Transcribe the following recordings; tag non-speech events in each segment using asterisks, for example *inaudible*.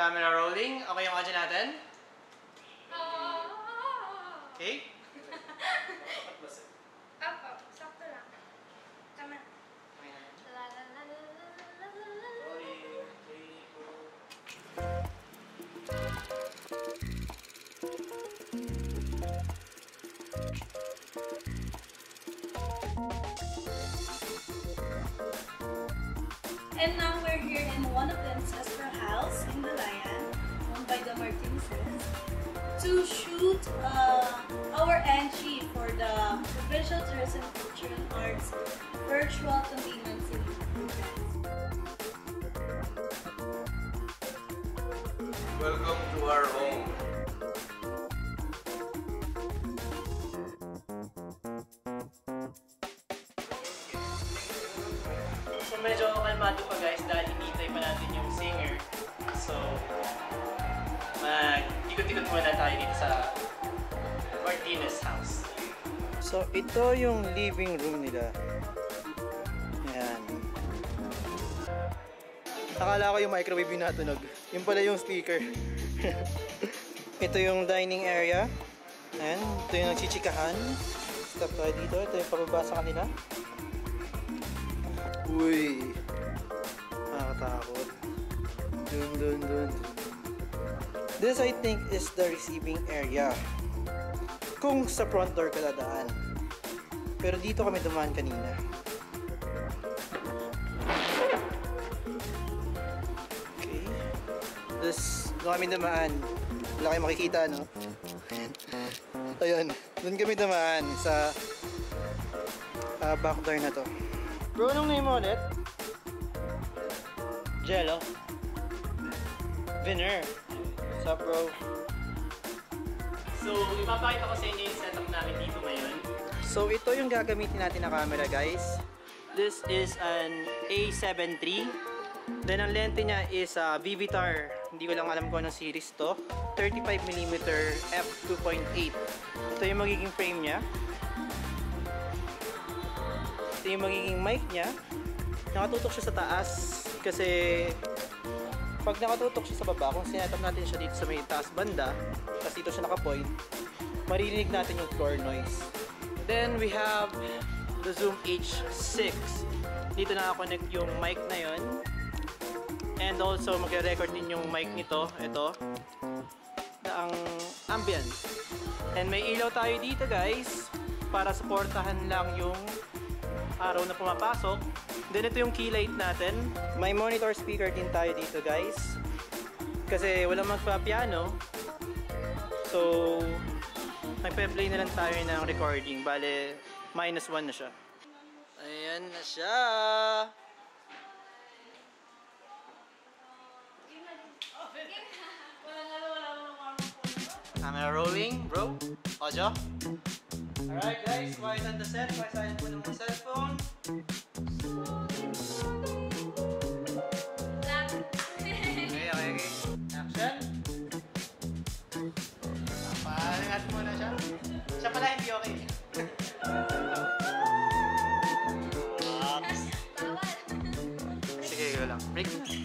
Camera rolling. Okay yung audio natin? Okay? Apo, sakto to shoot uh, our entry for the Provincial Tourism Culture and Arts Virtual Convenience Welcome to our home. So medyo kalmado pa guys dahil hinihintay pa natin yung singer. So, mag-ikot-ikot muna tayo dito sa Martinez house. So, ito yung living room nila. Ayan. Akala ko yung microwave yung natunog. Yung pala yung speaker. *laughs* ito yung dining area. Ayan. Ito yung nagchichikahan. Stop tayo dito. Ito yung pababa kanila. Uy. Nakakatakot. Dun, dun, dun. This I think is the receiving area. Kung sa front door ka dadaan. Pero dito kami dumaan kanina. Okay. This, doon kami dumaan. Wala kayong makikita, no? Ayun. Doon kami dumaan sa ah, back door na to. Bro, anong name mo ulit? Jello. Viner. What's up, bro? So, ipapakita ko sa inyo yung setup namin dito ngayon. So, ito yung gagamitin natin na camera, guys. This is an A7 III. Then, ang lente niya is uh, Vivitar. Hindi ko lang alam kung anong series to. 35mm f2.8. Ito yung magiging frame niya. Ito yung magiging mic niya. Nakatutok siya sa taas kasi pag nakatutok siya sa baba, kung sinetap natin siya dito sa may taas banda, tapos dito siya nakapoint, maririnig natin yung floor noise. Then we have the Zoom H6. Dito na-connect yung mic na yon. And also magre-record din yung mic nito, ito, na ang ambient. And may ilaw tayo dito guys, para supportahan lang yung araw na pumapasok. Then ito yung key light natin. May monitor speaker din tayo dito guys. Kasi walang magpa-piano. So, nagpe-play na lang tayo ng recording. Bale, minus 1 na siya. Ayan na siya! Camera rolling, bro. Audio. Alright guys, quiet on the set. Quiet silent po ng cellphone. Okay, okay, okay. Action. Palingat muna siya. Siya pala hindi okay. Sige, go lang. Break na.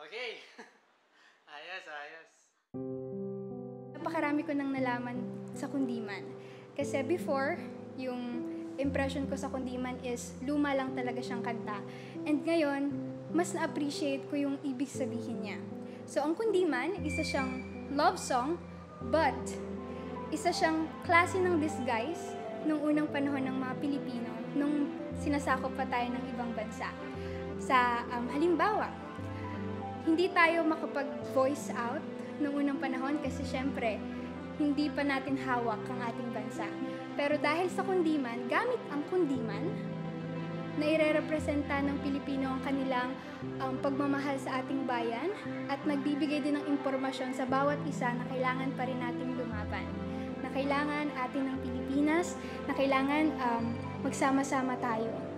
Okay. *laughs* ayos, ayos. Napakarami ko nang nalaman sa Kundiman. Kasi before, yung impression ko sa Kundiman is luma lang talaga siyang kanta. And ngayon, mas na-appreciate ko yung ibig sabihin niya. So, ang Kundiman, isa siyang love song But, isa siyang klase ng disguise nung unang panahon ng mga Pilipino nung sinasakop pa tayo ng ibang bansa. Sa um, halimbawa, hindi tayo makapag-voice out nung unang panahon kasi syempre, hindi pa natin hawak ang ating bansa. Pero dahil sa kundiman, gamit ang kundiman, na irerepresenta ng Pilipino ang kanilang um, pagmamahal sa ating bayan at nagbibigay din ng impormasyon sa bawat isa na kailangan pa rin nating lumaban. Na kailangan atin ng Pilipinas, na kailangan um, magsama-sama tayo.